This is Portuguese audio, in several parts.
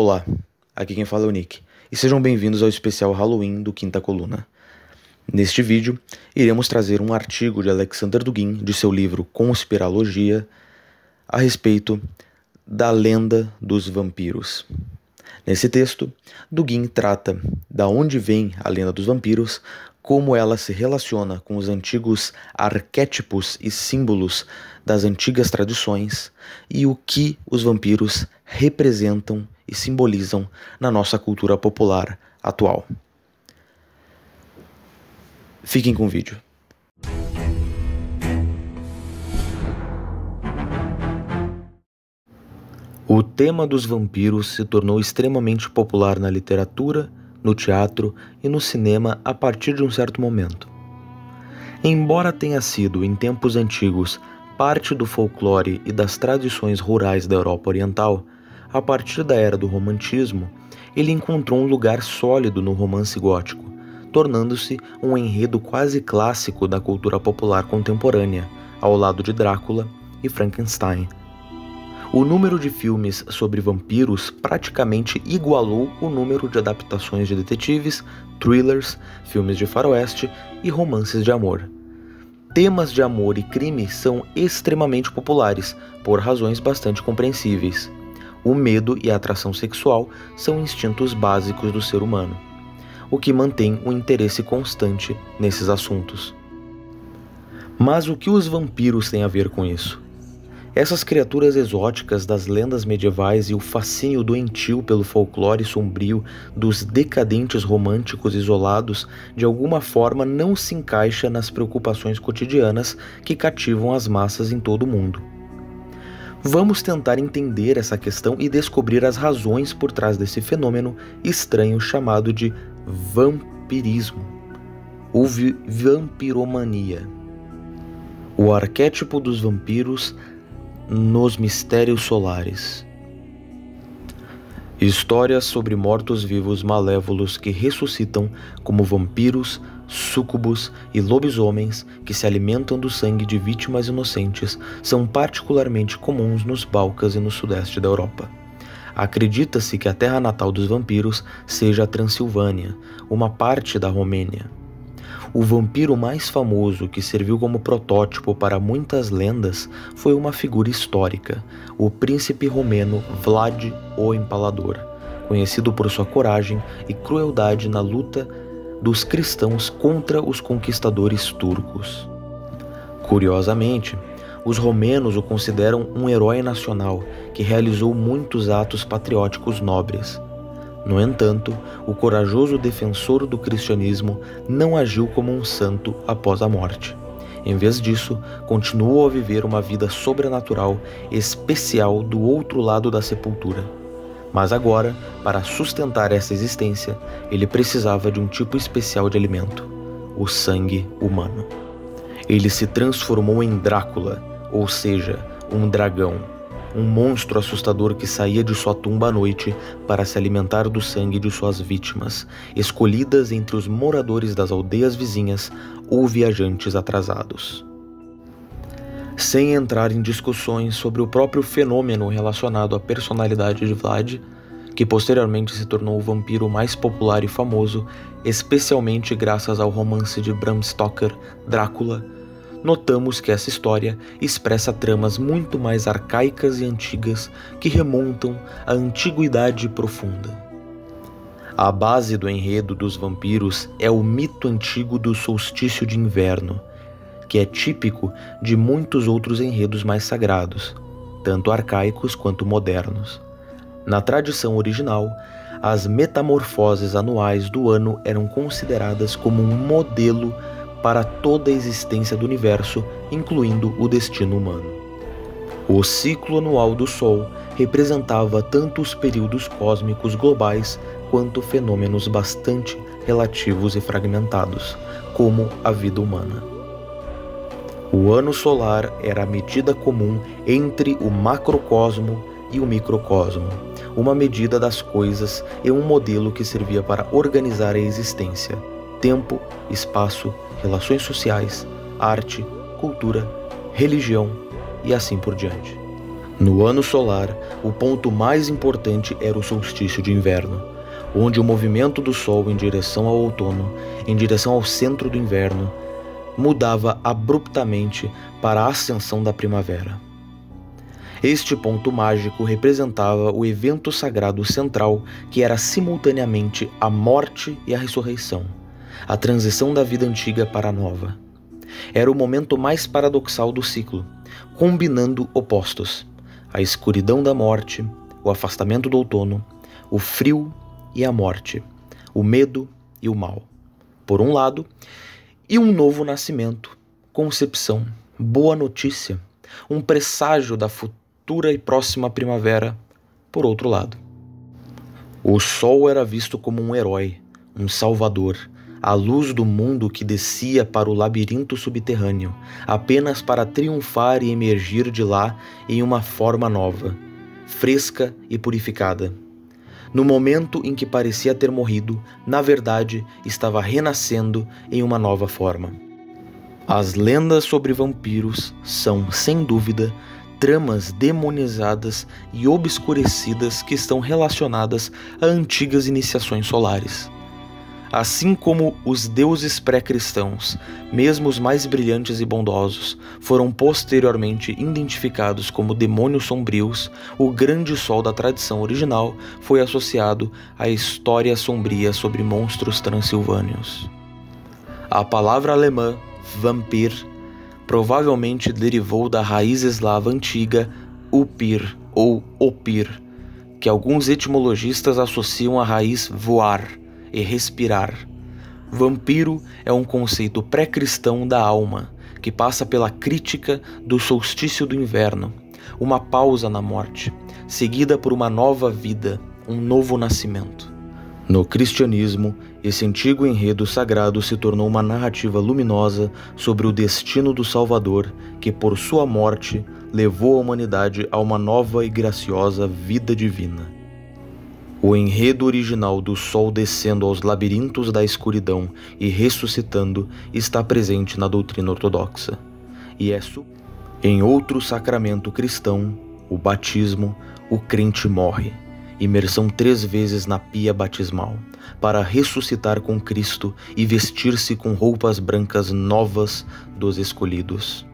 Olá, aqui quem fala é o Nick, e sejam bem-vindos ao especial Halloween do Quinta Coluna. Neste vídeo, iremos trazer um artigo de Alexander Dugin, de seu livro Conspiralogia, a respeito da lenda dos vampiros. Nesse texto, Dugin trata da onde vem a lenda dos vampiros, como ela se relaciona com os antigos arquétipos e símbolos das antigas tradições e o que os vampiros representam e simbolizam na nossa cultura popular atual. Fiquem com o vídeo. O tema dos vampiros se tornou extremamente popular na literatura, no teatro e no cinema a partir de um certo momento. Embora tenha sido, em tempos antigos, parte do folclore e das tradições rurais da Europa Oriental, a partir da era do Romantismo, ele encontrou um lugar sólido no romance gótico, tornando-se um enredo quase clássico da cultura popular contemporânea, ao lado de Drácula e Frankenstein. O número de filmes sobre vampiros praticamente igualou o número de adaptações de detetives, thrillers, filmes de faroeste e romances de amor. Temas de amor e crime são extremamente populares, por razões bastante compreensíveis. O medo e a atração sexual são instintos básicos do ser humano, o que mantém um interesse constante nesses assuntos. Mas o que os vampiros têm a ver com isso? Essas criaturas exóticas das lendas medievais e o fascínio doentio pelo folclore sombrio dos decadentes românticos isolados de alguma forma não se encaixa nas preocupações cotidianas que cativam as massas em todo o mundo. Vamos tentar entender essa questão e descobrir as razões por trás desse fenômeno estranho chamado de vampirismo ou vampiromania. O arquétipo dos vampiros nos Mistérios Solares. Histórias sobre mortos-vivos malévolos que ressuscitam como vampiros, súcubos e lobisomens que se alimentam do sangue de vítimas inocentes são particularmente comuns nos Balcãs e no sudeste da Europa. Acredita-se que a terra natal dos vampiros seja a Transilvânia, uma parte da Romênia. O vampiro mais famoso que serviu como protótipo para muitas lendas foi uma figura histórica, o príncipe romeno Vlad o Empalador, conhecido por sua coragem e crueldade na luta dos cristãos contra os conquistadores turcos. Curiosamente, os romenos o consideram um herói nacional que realizou muitos atos patrióticos nobres. No entanto, o corajoso defensor do cristianismo não agiu como um santo após a morte. Em vez disso, continuou a viver uma vida sobrenatural especial do outro lado da sepultura. Mas agora, para sustentar essa existência, ele precisava de um tipo especial de alimento: o sangue humano. Ele se transformou em Drácula, ou seja, um dragão, um monstro assustador que saía de sua tumba à noite para se alimentar do sangue de suas vítimas, escolhidas entre os moradores das aldeias vizinhas ou viajantes atrasados. Sem entrar em discussões sobre o próprio fenômeno relacionado à personalidade de Vlad, que posteriormente se tornou o vampiro mais popular e famoso, especialmente graças ao romance de Bram Stoker, Drácula, notamos que essa história expressa tramas muito mais arcaicas e antigas que remontam à antiguidade profunda. A base do enredo dos vampiros é o mito antigo do solstício de inverno, que é típico de muitos outros enredos mais sagrados, tanto arcaicos quanto modernos. Na tradição original, as metamorfoses anuais do ano eram consideradas como um modelo para toda a existência do universo, incluindo o destino humano. O ciclo anual do Sol representava tanto os períodos cósmicos globais quanto fenômenos bastante relativos e fragmentados, como a vida humana. O ano solar era a medida comum entre o macrocosmo e o microcosmo, uma medida das coisas e um modelo que servia para organizar a existência, tempo, espaço relações sociais, arte, cultura, religião e assim por diante. No ano solar, o ponto mais importante era o solstício de inverno, onde o movimento do Sol em direção ao outono, em direção ao centro do inverno, mudava abruptamente para a ascensão da primavera. Este ponto mágico representava o evento sagrado central que era simultaneamente a morte e a ressurreição, a transição da vida antiga para a nova. Era o momento mais paradoxal do ciclo, combinando opostos: a escuridão da morte, o afastamento do outono, o frio e a morte, o medo e o mal. Por um lado, e um novo nascimento, concepção, boa notícia, um presságio da futura e próxima primavera, por outro lado. O sol era visto como um herói, um salvador, a luz do mundo que descia para o labirinto subterrâneo, apenas para triunfar e emergir de lá em uma forma nova, fresca e purificada. No momento em que parecia ter morrido, na verdade estava renascendo em uma nova forma. As lendas sobre vampiros são, sem dúvida, tramas demonizadas e obscurecidas que estão relacionadas a antigas iniciações solares. Assim como os deuses pré-cristãos, mesmo os mais brilhantes e bondosos, foram posteriormente identificados como demônios sombrios, o grande sol da tradição original foi associado à história sombria sobre monstros transilvânios. A palavra alemã vampir provavelmente derivou da raiz eslava antiga upir ou opir, que alguns etimologistas associam à raiz voar e respirar. Vampiro é um conceito pré-cristão da alma, que passa pela crítica do solstício do inverno, uma pausa na morte, seguida por uma nova vida, um novo nascimento. No cristianismo, esse antigo enredo sagrado se tornou uma narrativa luminosa sobre o destino do Salvador, que por sua morte levou a humanidade a uma nova e graciosa vida divina. O enredo original do sol descendo aos labirintos da escuridão e ressuscitando está presente na doutrina ortodoxa. E é em outro sacramento cristão, o batismo, o crente morre, imersão três vezes na pia batismal, para ressuscitar com Cristo e vestir-se com roupas brancas novas dos escolhidos.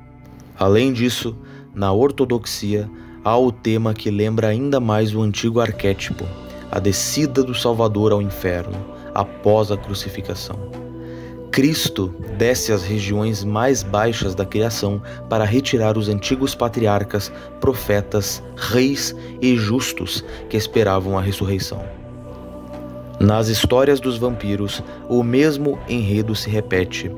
Além disso, na ortodoxia, há o tema que lembra ainda mais o antigo arquétipo, a descida do Salvador ao inferno após a crucificação. Cristo desce às regiões mais baixas da criação para retirar os antigos patriarcas, profetas, reis e justos que esperavam a ressurreição. Nas histórias dos vampiros, o mesmo enredo se repete,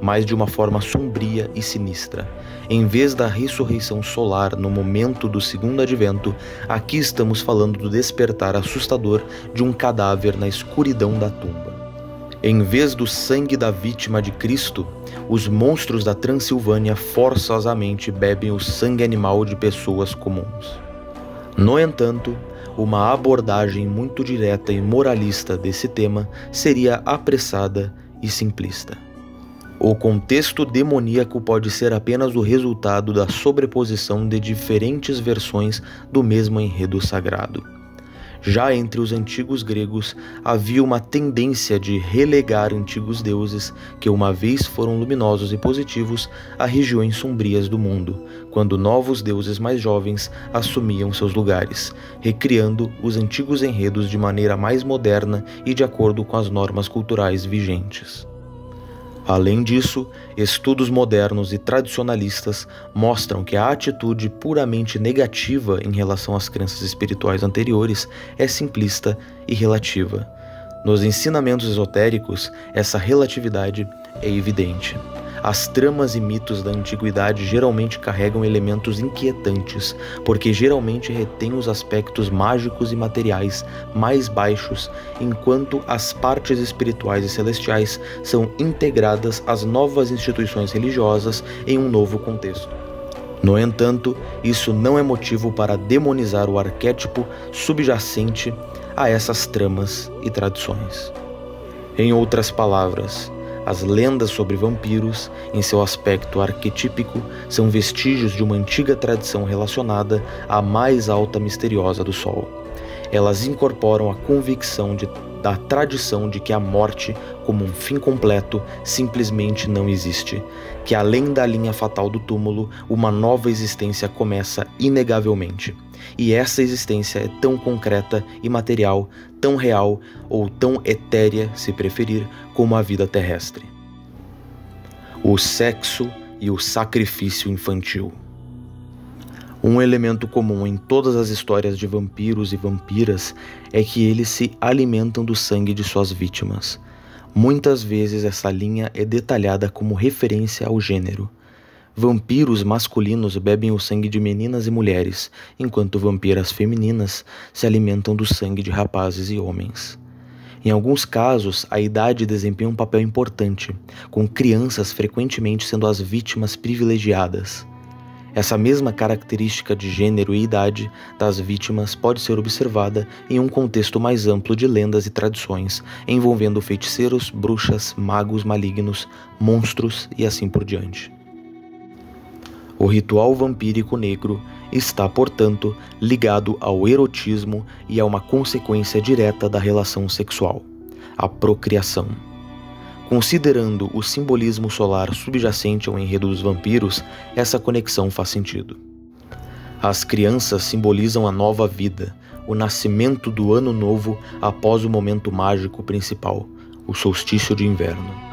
mas de uma forma sombria e sinistra. Em vez da ressurreição solar no momento do segundo advento, aqui estamos falando do despertar assustador de um cadáver na escuridão da tumba. Em vez do sangue da vítima de Cristo, os monstros da Transilvânia forçosamente bebem o sangue animal de pessoas comuns. No entanto, uma abordagem muito direta e moralista desse tema seria apressada e simplista. O contexto demoníaco pode ser apenas o resultado da sobreposição de diferentes versões do mesmo enredo sagrado. Já entre os antigos gregos havia uma tendência de relegar antigos deuses que uma vez foram luminosos e positivos a regiões sombrias do mundo, quando novos deuses mais jovens assumiam seus lugares, recriando os antigos enredos de maneira mais moderna e de acordo com as normas culturais vigentes. Além disso, estudos modernos e tradicionalistas mostram que a atitude puramente negativa em relação às crenças espirituais anteriores é simplista e relativa. Nos ensinamentos esotéricos, essa relatividade é evidente. As tramas e mitos da antiguidade geralmente carregam elementos inquietantes, porque geralmente retêm os aspectos mágicos e materiais mais baixos, enquanto as partes espirituais e celestiais são integradas às novas instituições religiosas em um novo contexto. No entanto, isso não é motivo para demonizar o arquétipo subjacente a essas tramas e tradições. Em outras palavras, As lendas sobre vampiros, em seu aspecto arquetípico, são vestígios de uma antiga tradição relacionada à mais alta misteriosa do Sol. Elas incorporam a convicção de, da tradição de que a morte, como um fim completo, simplesmente não existe, que além da linha fatal do túmulo, uma nova existência começa inegavelmente. E essa existência é tão concreta e material, tão real ou tão etérea, se preferir, como a vida terrestre. O sexo e o sacrifício infantil. Um elemento comum em todas as histórias de vampiros e vampiras é que eles se alimentam do sangue de suas vítimas. Muitas vezes essa linha é detalhada como referência ao gênero. Vampiros masculinos bebem o sangue de meninas e mulheres, enquanto vampiras femininas se alimentam do sangue de rapazes e homens. Em alguns casos, a idade desempenha um papel importante, com crianças frequentemente sendo as vítimas privilegiadas. Essa mesma característica de gênero e idade das vítimas pode ser observada em um contexto mais amplo de lendas e tradições, envolvendo feiticeiros, bruxas, magos malignos, monstros e assim por diante. O ritual vampírico negro está, portanto, ligado ao erotismo e a uma consequência direta da relação sexual, a procriação. Considerando o simbolismo solar subjacente ao enredo dos vampiros, essa conexão faz sentido. As crianças simbolizam a nova vida, o nascimento do ano novo após o momento mágico principal, o solstício de inverno.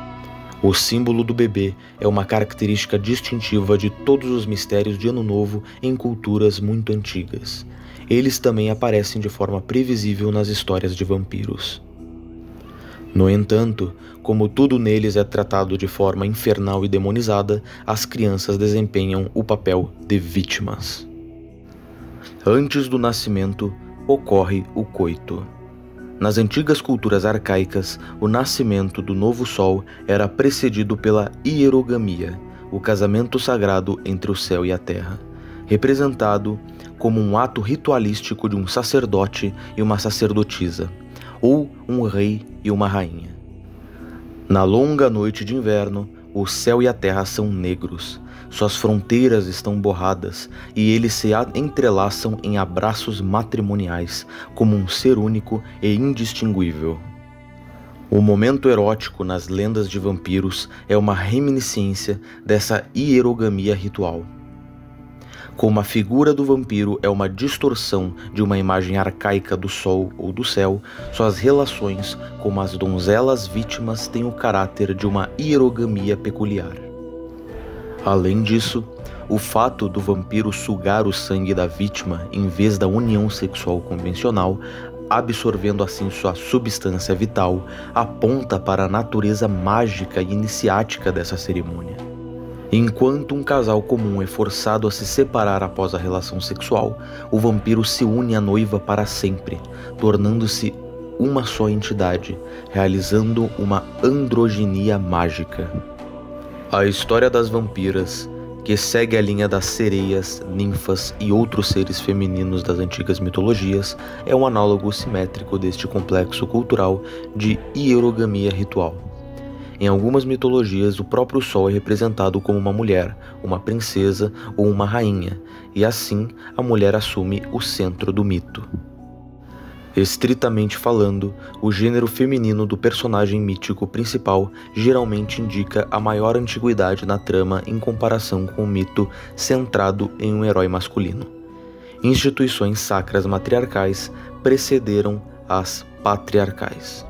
O símbolo do bebê é uma característica distintiva de todos os mistérios de Ano Novo em culturas muito antigas. Eles também aparecem de forma previsível nas histórias de vampiros. No entanto, como tudo neles é tratado de forma infernal e demonizada, as crianças desempenham o papel de vítimas. Antes do nascimento, ocorre o coito. Nas antigas culturas arcaicas, o nascimento do novo sol era precedido pela hierogamia, o casamento sagrado entre o céu e a terra, representado como um ato ritualístico de um sacerdote e uma sacerdotisa, ou um rei e uma rainha. Na longa noite de inverno, o céu e a terra são negros, suas fronteiras estão borradas e eles se entrelaçam em abraços matrimoniais, como um ser único e indistinguível. O momento erótico nas lendas de vampiros é uma reminiscência dessa hierogamia ritual. Como a figura do vampiro é uma distorção de uma imagem arcaica do sol ou do céu, suas relações com as donzelas vítimas têm o caráter de uma hierogamia peculiar. Além disso, o fato do vampiro sugar o sangue da vítima em vez da união sexual convencional, absorvendo assim sua substância vital, aponta para a natureza mágica e iniciática dessa cerimônia. Enquanto um casal comum é forçado a se separar após a relação sexual, o vampiro se une à noiva para sempre, tornando-se uma só entidade, realizando uma androginia mágica. A história das vampiras, que segue a linha das sereias, ninfas e outros seres femininos das antigas mitologias, é um análogo simétrico deste complexo cultural de hierogamia ritual. Em algumas mitologias, o próprio Sol é representado como uma mulher, uma princesa ou uma rainha, e assim a mulher assume o centro do mito. Estritamente falando, o gênero feminino do personagem mítico principal geralmente indica a maior antiguidade na trama em comparação com o mito centrado em um herói masculino. Instituições sacras matriarcais precederam as patriarcais.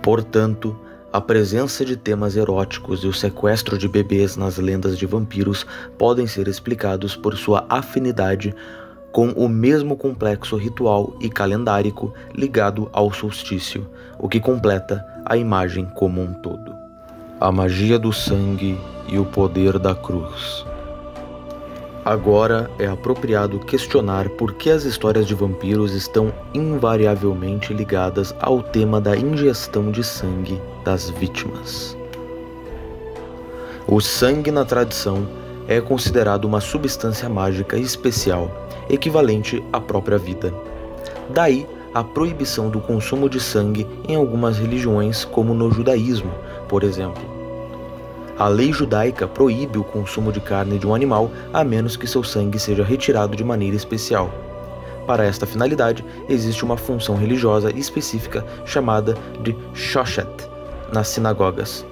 Portanto, a presença de temas eróticos e o sequestro de bebês nas lendas de vampiros podem ser explicados por sua afinidade com o mesmo complexo ritual e calendárico ligado ao solstício, o que completa a imagem como um todo. A magia do sangue e o poder da cruz. Agora é apropriado questionar por que as histórias de vampiros estão invariavelmente ligadas ao tema da ingestão de sangue das vítimas. O sangue na tradição é considerado uma substância mágica especial, equivalente à própria vida. Daí a proibição do consumo de sangue em algumas religiões, como no judaísmo, por exemplo. A lei judaica proíbe o consumo de carne de um animal a menos que seu sangue seja retirado de maneira especial. Para esta finalidade, existe uma função religiosa específica chamada de shoshet nas sinagogas.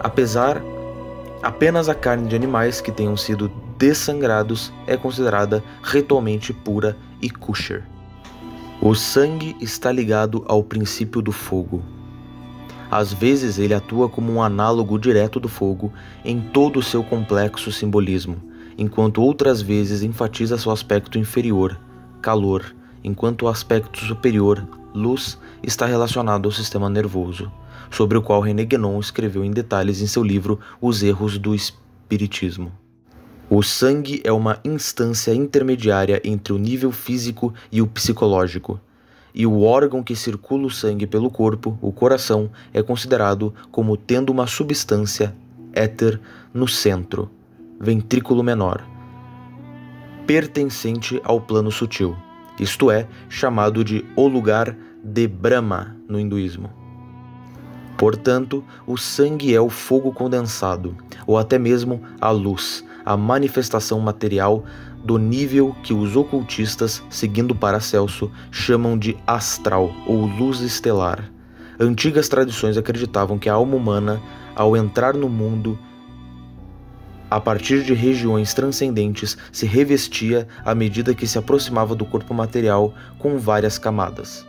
Apesar apenas a carne de animais que tenham sido dessangrados é considerada ritualmente pura e kosher. O sangue está ligado ao princípio do fogo. Às vezes ele atua como um análogo direto do fogo em todo o seu complexo simbolismo, enquanto outras vezes enfatiza seu aspecto inferior, calor, enquanto o aspecto superior, luz, está relacionado ao sistema nervoso, sobre o qual René Guénon escreveu em detalhes em seu livro Os Erros do Espiritismo. O sangue é uma instância intermediária entre o nível físico e o psicológico, e o órgão que circula o sangue pelo corpo, o coração, é considerado como tendo uma substância éter no centro, ventrículo menor, pertencente ao plano sutil, isto é, chamado de o lugar de Brahma no hinduísmo. Portanto, o sangue é o fogo condensado, ou até mesmo a luz, a manifestação material do nível que os ocultistas, seguindo Paracelso, chamam de astral ou luz estelar. Antigas tradições acreditavam que a alma humana, ao entrar no mundo, a partir de regiões transcendentes, se revestia à medida que se aproximava do corpo material com várias camadas.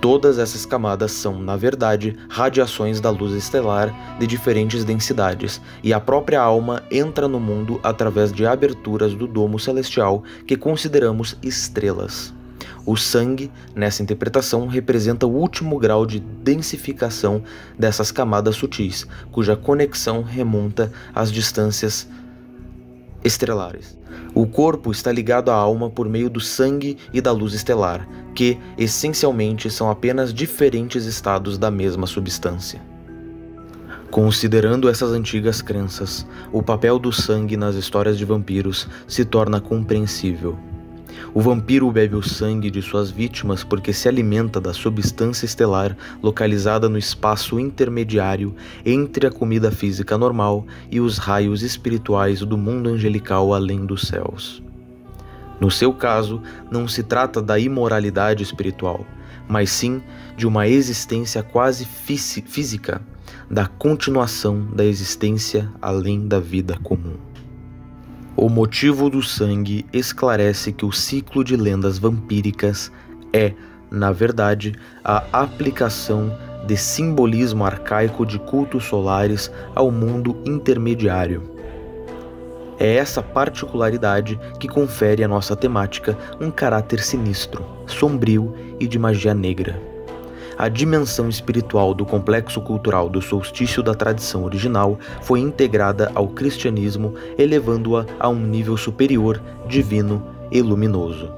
Todas essas camadas são, na verdade, radiações da luz estelar de diferentes densidades, e a própria alma entra no mundo através de aberturas do domo celestial que consideramos estrelas. O sangue, nessa interpretação, representa o último grau de densificação dessas camadas sutis, cuja conexão remonta às distâncias estelares. O corpo está ligado à alma por meio do sangue e da luz estelar, que, essencialmente, são apenas diferentes estados da mesma substância. Considerando essas antigas crenças, o papel do sangue nas histórias de vampiros se torna compreensível. O vampiro bebe o sangue de suas vítimas porque se alimenta da substância estelar localizada no espaço intermediário entre a comida física normal e os raios espirituais do mundo angelical além dos céus. No seu caso, não se trata da imoralidade espiritual, mas sim de uma existência quase física, da continuação da existência além da vida comum. O motivo do sangue esclarece que o ciclo de lendas vampíricas é, na verdade, a aplicação de simbolismo arcaico de cultos solares ao mundo intermediário. É essa particularidade que confere à nossa temática um caráter sinistro, sombrio e de magia negra a dimensão espiritual do complexo cultural do solstício da tradição original foi integrada ao cristianismo, elevando-a a um nível superior, divino e luminoso.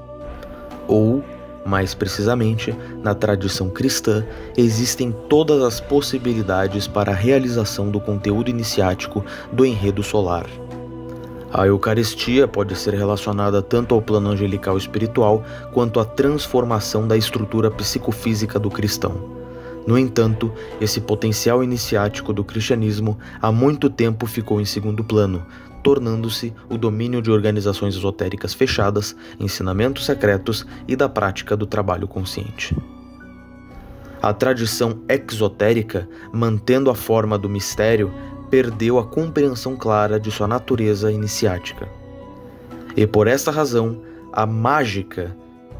Ou, mais precisamente, na tradição cristã, existem todas as possibilidades para a realização do conteúdo iniciático do enredo solar. A Eucaristia pode ser relacionada tanto ao plano angelical espiritual quanto à transformação da estrutura psicofísica do cristão. No entanto, esse potencial iniciático do cristianismo há muito tempo ficou em segundo plano, tornando-se o domínio de organizações esotéricas fechadas, ensinamentos secretos e da prática do trabalho consciente. A tradição exotérica, mantendo a forma do mistério, perdeu a compreensão clara de sua natureza iniciática. E por esta razão, a mágica,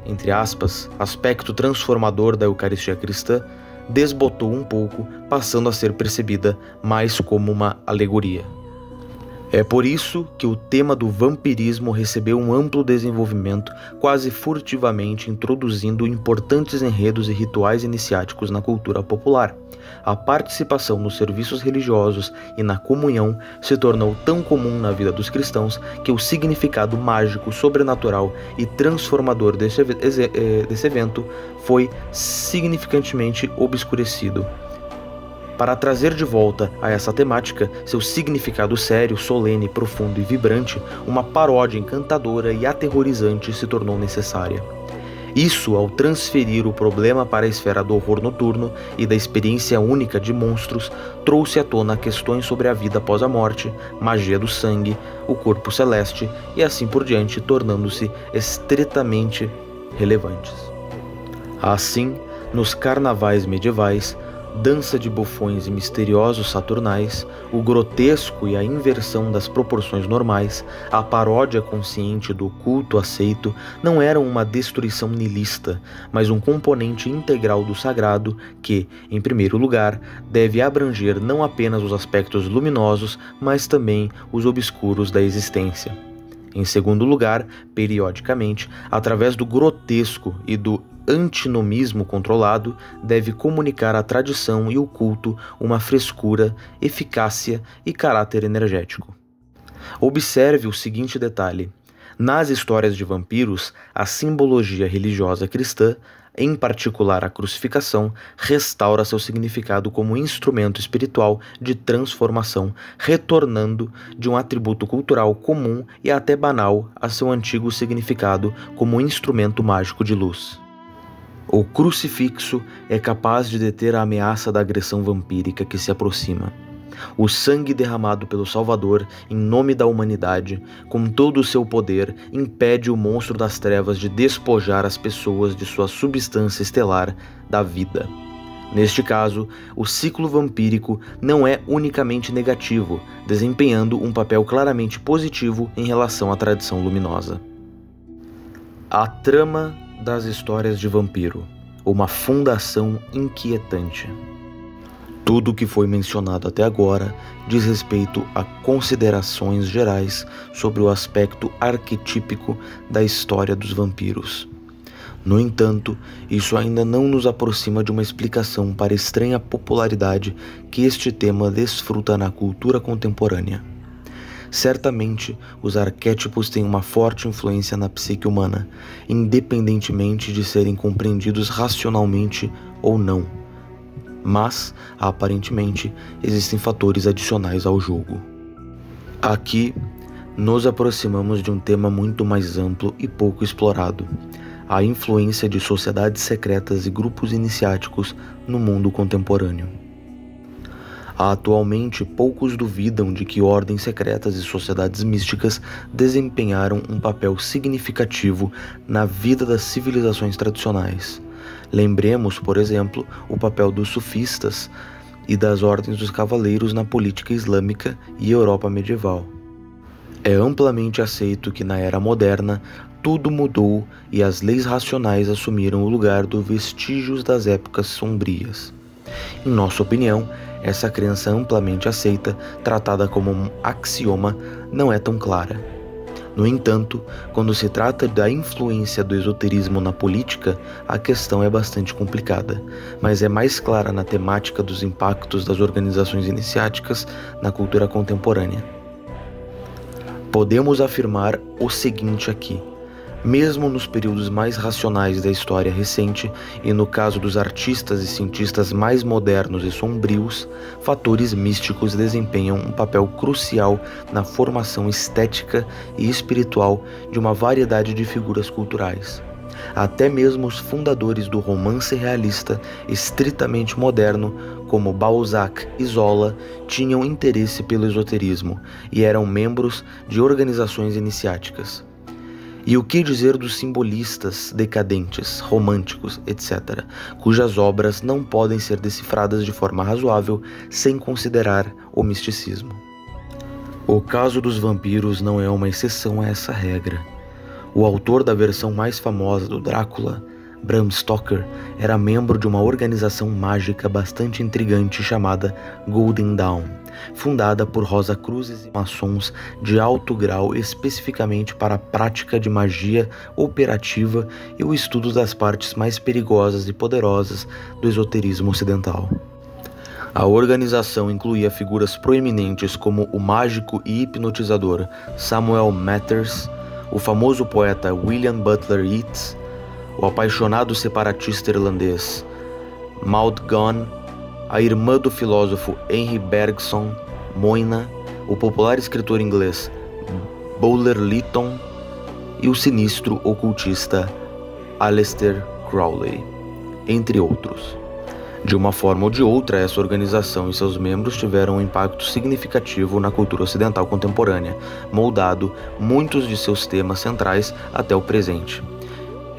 entre aspas, aspecto transformador da Eucaristia cristã, desbotou um pouco, passando a ser percebida mais como uma alegoria. É por isso que o tema do vampirismo recebeu um amplo desenvolvimento, quase furtivamente introduzindo importantes enredos e rituais iniciáticos na cultura popular. A participação nos serviços religiosos e na comunhão se tornou tão comum na vida dos cristãos que o significado mágico, sobrenatural e transformador desse, eh, desse evento foi significantemente obscurecido para trazer de volta a essa temática seu significado sério, solene, profundo e vibrante, uma paródia encantadora e aterrorizante se tornou necessária. Isso ao transferir o problema para a esfera do horror noturno e da experiência única de monstros, trouxe à tona questões sobre a vida após a morte, magia do sangue, o corpo celeste e assim por diante, tornando-se estritamente relevantes. Assim, nos carnavais medievais, dança de bufões e misteriosos saturnais, o grotesco e a inversão das proporções normais, a paródia consciente do culto aceito, não eram uma destruição nilista, mas um componente integral do sagrado que, em primeiro lugar, deve abranger não apenas os aspectos luminosos, mas também os obscuros da existência. Em segundo lugar, periodicamente, através do grotesco e do antinomismo controlado deve comunicar à tradição e o culto uma frescura, eficácia e caráter energético. Observe o seguinte detalhe: nas histórias de vampiros, a simbologia religiosa cristã em particular a crucificação, restaura seu significado como instrumento espiritual de transformação, retornando de um atributo cultural comum e até banal a seu antigo significado como instrumento mágico de luz. O crucifixo é capaz de deter a ameaça da agressão vampírica que se aproxima. O sangue derramado pelo Salvador em nome da humanidade, com todo o seu poder, impede o monstro das trevas de despojar as pessoas de sua substância estelar da vida. Neste caso, o ciclo vampírico não é unicamente negativo, desempenhando um papel claramente positivo em relação à tradição luminosa. A trama das histórias de vampiro, uma fundação inquietante. Tudo o que foi mencionado até agora diz respeito a considerações gerais sobre o aspecto arquetípico da história dos vampiros. No entanto, isso ainda não nos aproxima de uma explicação para a estranha popularidade que este tema desfruta na cultura contemporânea. Certamente, os arquétipos têm uma forte influência na psique humana, independentemente de serem compreendidos racionalmente ou não. Mas, aparentemente, existem fatores adicionais ao jogo. Aqui, nos aproximamos de um tema muito mais amplo e pouco explorado: a influência de sociedades secretas e grupos iniciáticos no mundo contemporâneo. Atualmente, poucos duvidam de que ordens secretas e sociedades místicas desempenharam um papel significativo na vida das civilizações tradicionais. Lembremos, por exemplo, o papel dos sufistas e das ordens dos cavaleiros na política islâmica e Europa medieval. É amplamente aceito que na era moderna tudo mudou e as leis racionais assumiram o lugar dos vestígios das épocas sombrias. Em nossa opinião, essa crença amplamente aceita, tratada como um axioma, não é tão clara. No entanto, quando se trata da influência do esoterismo na política, a questão é bastante complicada, mas é mais clara na temática dos impactos das organizações iniciáticas na cultura contemporânea. Podemos afirmar o seguinte aqui: mesmo nos períodos mais racionais da história recente, e no caso dos artistas e cientistas mais modernos e sombrios, fatores místicos desempenham um papel crucial na formação estética e espiritual de uma variedade de figuras culturais. Até mesmo os fundadores do romance realista estritamente moderno, como Balzac e Zola, tinham interesse pelo esoterismo e eram membros de organizações iniciáticas. E o que dizer dos simbolistas decadentes, românticos, etc., cujas obras não podem ser decifradas de forma razoável sem considerar o misticismo? O caso dos vampiros não é uma exceção a essa regra. O autor da versão mais famosa do Drácula, Bram Stoker, era membro de uma organização mágica bastante intrigante chamada Golden Dawn fundada por Rosa Cruzes e maçons de alto grau especificamente para a prática de magia operativa e o estudo das partes mais perigosas e poderosas do esoterismo ocidental. A organização incluía figuras proeminentes como o mágico e hipnotizador Samuel Matters, o famoso poeta William Butler Yeats, o apaixonado separatista irlandês Maud Gonne a irmã do filósofo Henry Bergson, Moina, o popular escritor inglês Bowler Lytton e o sinistro ocultista Aleister Crowley, entre outros. De uma forma ou de outra, essa organização e seus membros tiveram um impacto significativo na cultura ocidental contemporânea, moldado muitos de seus temas centrais até o presente.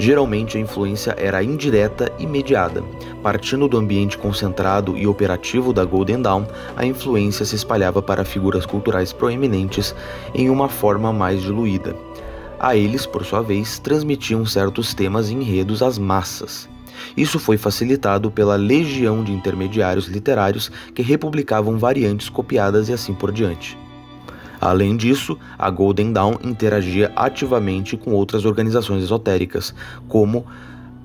Geralmente a influência era indireta e mediada. Partindo do ambiente concentrado e operativo da Golden Dawn, a influência se espalhava para figuras culturais proeminentes em uma forma mais diluída. A eles, por sua vez, transmitiam certos temas e enredos às massas. Isso foi facilitado pela legião de intermediários literários que republicavam variantes copiadas e assim por diante. Além disso, a Golden Dawn interagia ativamente com outras organizações esotéricas, como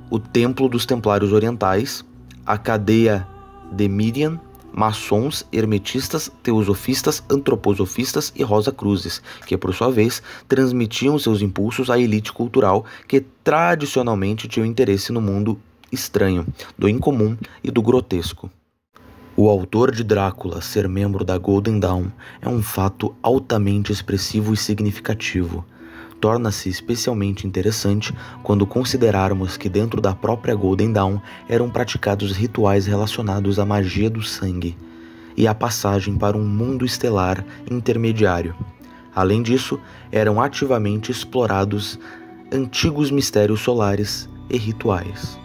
o Templo dos Templários Orientais, a Cadeia de Miriam, maçons, hermetistas, teosofistas, antroposofistas e rosa-cruzes, que por sua vez transmitiam seus impulsos à elite cultural que tradicionalmente tinha interesse no mundo estranho, do incomum e do grotesco. O autor de Drácula ser membro da Golden Dawn é um fato altamente expressivo e significativo. Torna-se especialmente interessante quando considerarmos que dentro da própria Golden Dawn eram praticados rituais relacionados à magia do sangue e à passagem para um mundo estelar intermediário. Além disso, eram ativamente explorados antigos mistérios solares e rituais.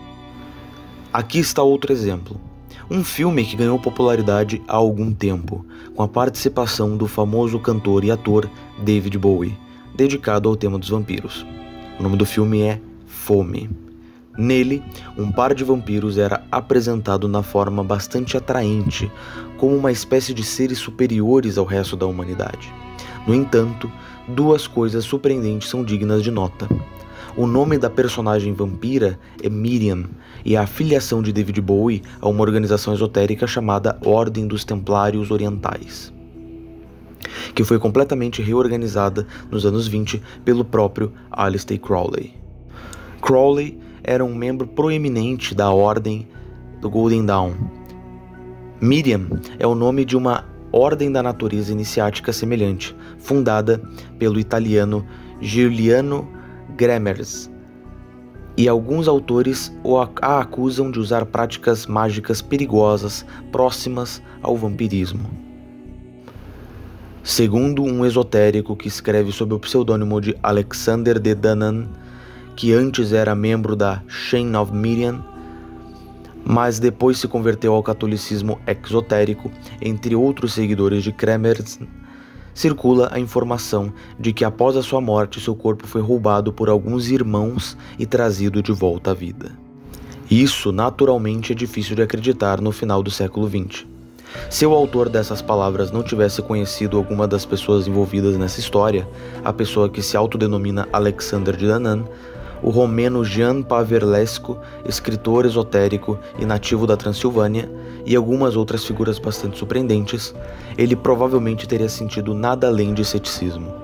Aqui está outro exemplo. Um filme que ganhou popularidade há algum tempo, com a participação do famoso cantor e ator David Bowie, dedicado ao tema dos vampiros. O nome do filme é Fome. Nele, um par de vampiros era apresentado na forma bastante atraente, como uma espécie de seres superiores ao resto da humanidade. No entanto, duas coisas surpreendentes são dignas de nota. O nome da personagem vampira é Miriam e a afiliação de David Bowie a uma organização esotérica chamada Ordem dos Templários Orientais, que foi completamente reorganizada nos anos 20 pelo próprio Aleister Crowley. Crowley era um membro proeminente da Ordem do Golden Dawn. Miriam é o nome de uma ordem da natureza iniciática semelhante, fundada pelo italiano Giuliano Gremers, e alguns autores a acusam de usar práticas mágicas perigosas próximas ao vampirismo. Segundo um esotérico que escreve sob o pseudônimo de Alexander de Danan, que antes era membro da Chain of Miriam, mas depois se converteu ao catolicismo exotérico, entre outros seguidores de Kremers, circula a informação de que após a sua morte seu corpo foi roubado por alguns irmãos e trazido de volta à vida. Isso naturalmente é difícil de acreditar no final do século XX. Se o autor dessas palavras não tivesse conhecido alguma das pessoas envolvidas nessa história, a pessoa que se autodenomina Alexander de Danan, o romeno Jan Paverlesco, escritor esotérico e nativo da Transilvânia, e algumas outras figuras bastante surpreendentes, ele provavelmente teria sentido nada além de ceticismo.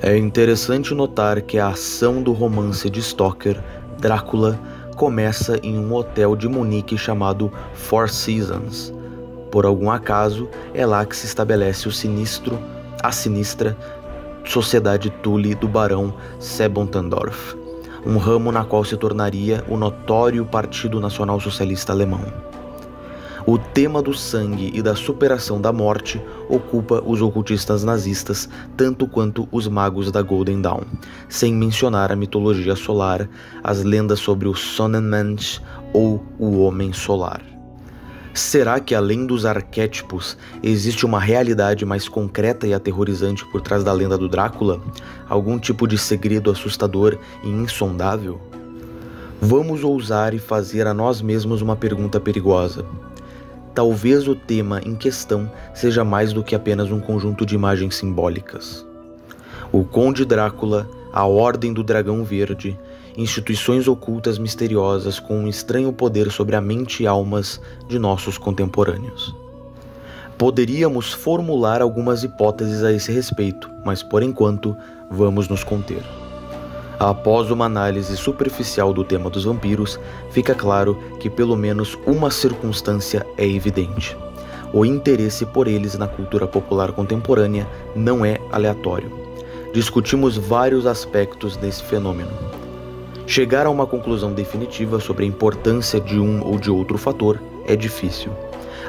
É interessante notar que a ação do romance de Stoker, Drácula, começa em um hotel de Munique chamado Four Seasons. Por algum acaso, é lá que se estabelece o sinistro, a sinistra Sociedade Thule do Barão Sebontendorf, um ramo na qual se tornaria o notório Partido Nacional Socialista Alemão. O tema do sangue e da superação da morte ocupa os ocultistas nazistas tanto quanto os magos da Golden Dawn, sem mencionar a mitologia solar, as lendas sobre o Sonnenmensch ou o Homem Solar. Será que além dos arquétipos existe uma realidade mais concreta e aterrorizante por trás da lenda do Drácula? Algum tipo de segredo assustador e insondável? Vamos ousar e fazer a nós mesmos uma pergunta perigosa. Talvez o tema em questão seja mais do que apenas um conjunto de imagens simbólicas. O Conde Drácula, a Ordem do Dragão Verde, instituições ocultas misteriosas com um estranho poder sobre a mente e almas de nossos contemporâneos. Poderíamos formular algumas hipóteses a esse respeito, mas por enquanto vamos nos conter. Após uma análise superficial do tema dos vampiros, fica claro que pelo menos uma circunstância é evidente. O interesse por eles na cultura popular contemporânea não é aleatório. Discutimos vários aspectos desse fenômeno. Chegar a uma conclusão definitiva sobre a importância de um ou de outro fator é difícil.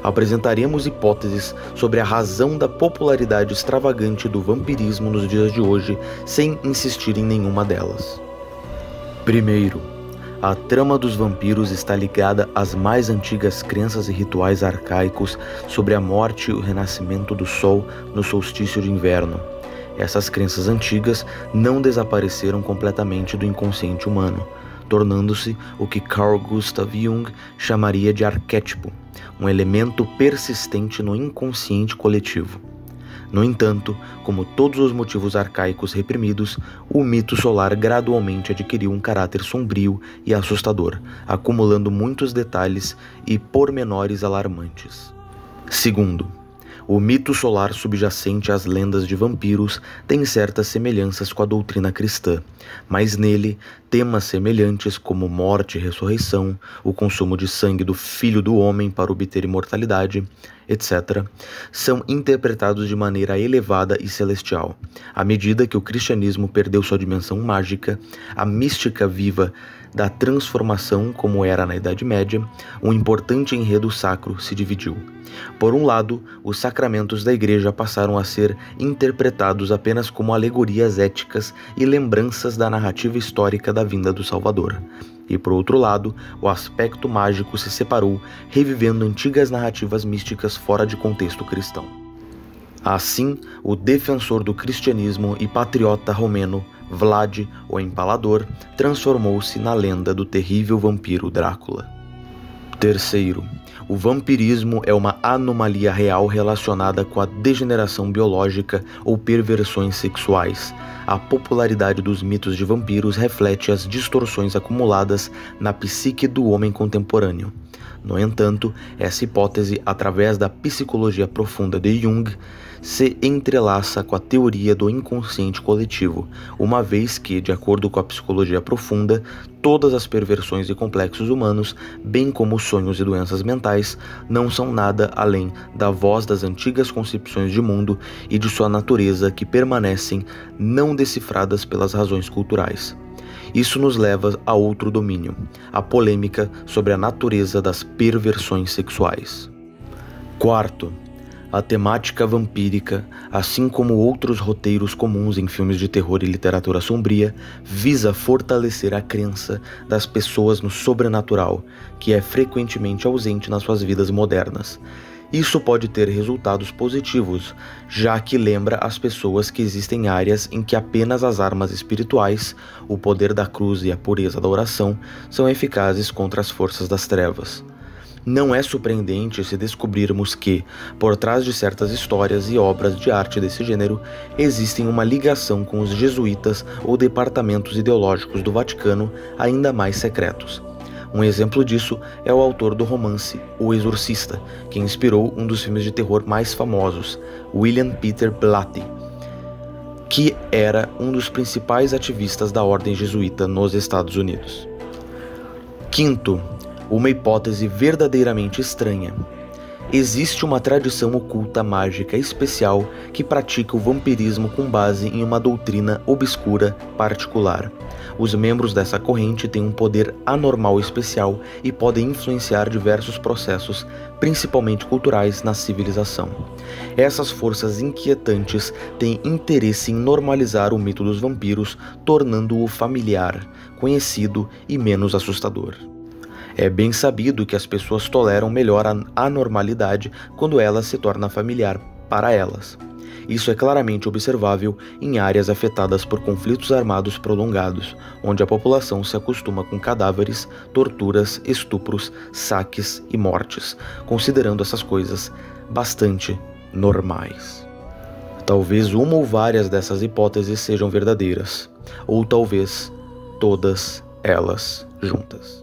Apresentaremos hipóteses sobre a razão da popularidade extravagante do vampirismo nos dias de hoje, sem insistir em nenhuma delas. Primeiro, a trama dos vampiros está ligada às mais antigas crenças e rituais arcaicos sobre a morte e o renascimento do sol no solstício de inverno. Essas crenças antigas não desapareceram completamente do inconsciente humano, tornando-se o que Carl Gustav Jung chamaria de arquétipo, um elemento persistente no inconsciente coletivo. No entanto, como todos os motivos arcaicos reprimidos, o mito solar gradualmente adquiriu um caráter sombrio e assustador, acumulando muitos detalhes e pormenores alarmantes. Segundo, o mito solar subjacente às lendas de vampiros tem certas semelhanças com a doutrina cristã, mas nele temas semelhantes como morte e ressurreição, o consumo de sangue do filho do homem para obter imortalidade, etc., são interpretados de maneira elevada e celestial. À medida que o cristianismo perdeu sua dimensão mágica, a mística viva da transformação, como era na Idade Média, um importante enredo sacro se dividiu. Por um lado, os sacramentos da Igreja passaram a ser interpretados apenas como alegorias éticas e lembranças da narrativa histórica da vinda do Salvador. E por outro lado, o aspecto mágico se separou, revivendo antigas narrativas místicas fora de contexto cristão. Assim, o defensor do cristianismo e patriota romeno Vlad, o Empalador, transformou-se na lenda do terrível vampiro Drácula. Terceiro, o vampirismo é uma anomalia real relacionada com a degeneração biológica ou perversões sexuais. A popularidade dos mitos de vampiros reflete as distorções acumuladas na psique do homem contemporâneo. No entanto, essa hipótese, através da psicologia profunda de Jung, se entrelaça com a teoria do inconsciente coletivo, uma vez que, de acordo com a psicologia profunda, todas as perversões e complexos humanos, bem como sonhos e doenças mentais, não são nada além da voz das antigas concepções de mundo e de sua natureza que permanecem não decifradas pelas razões culturais. Isso nos leva a outro domínio, a polêmica sobre a natureza das perversões sexuais. Quarto, a temática vampírica, assim como outros roteiros comuns em filmes de terror e literatura sombria, visa fortalecer a crença das pessoas no sobrenatural, que é frequentemente ausente nas suas vidas modernas. Isso pode ter resultados positivos, já que lembra as pessoas que existem áreas em que apenas as armas espirituais, o poder da cruz e a pureza da oração são eficazes contra as forças das trevas. Não é surpreendente se descobrirmos que, por trás de certas histórias e obras de arte desse gênero, existem uma ligação com os jesuítas ou departamentos ideológicos do Vaticano ainda mais secretos. Um exemplo disso é o autor do romance O Exorcista, que inspirou um dos filmes de terror mais famosos, William Peter Blatty, que era um dos principais ativistas da ordem jesuíta nos Estados Unidos. Quinto, uma hipótese verdadeiramente estranha. Existe uma tradição oculta mágica especial que pratica o vampirismo com base em uma doutrina obscura particular. Os membros dessa corrente têm um poder anormal especial e podem influenciar diversos processos, principalmente culturais, na civilização. Essas forças inquietantes têm interesse em normalizar o mito dos vampiros, tornando-o familiar, conhecido e menos assustador. É bem sabido que as pessoas toleram melhor a anormalidade quando ela se torna familiar para elas. Isso é claramente observável em áreas afetadas por conflitos armados prolongados, onde a população se acostuma com cadáveres, torturas, estupros, saques e mortes, considerando essas coisas bastante normais. Talvez uma ou várias dessas hipóteses sejam verdadeiras, ou talvez todas elas juntas.